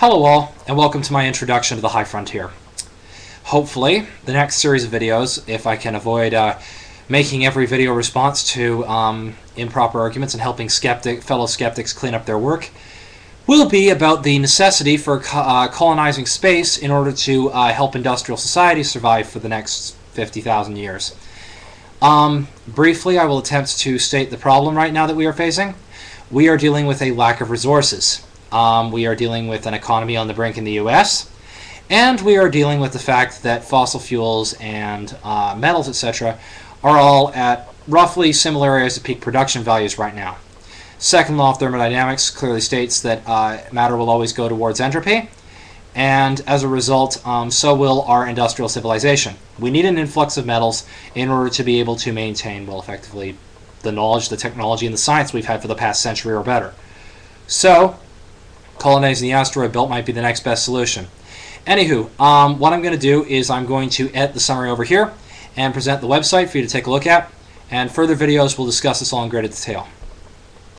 Hello all, and welcome to my introduction to the High Frontier. Hopefully, the next series of videos, if I can avoid uh, making every video response to um, improper arguments and helping skeptic, fellow skeptics clean up their work, will be about the necessity for uh, colonizing space in order to uh, help industrial society survive for the next 50,000 years. Um, briefly, I will attempt to state the problem right now that we are facing. We are dealing with a lack of resources. Um, we are dealing with an economy on the brink in the US, and we are dealing with the fact that fossil fuels and uh, metals, etc., are all at roughly similar areas of peak production values right now. Second law of thermodynamics clearly states that uh, matter will always go towards entropy, and as a result, um, so will our industrial civilization. We need an influx of metals in order to be able to maintain, well, effectively, the knowledge, the technology, and the science we've had for the past century or better. So, colonizing the asteroid belt might be the next best solution. Anywho, um, what I'm going to do is I'm going to edit the summary over here and present the website for you to take a look at, and further videos will discuss this all in greater detail.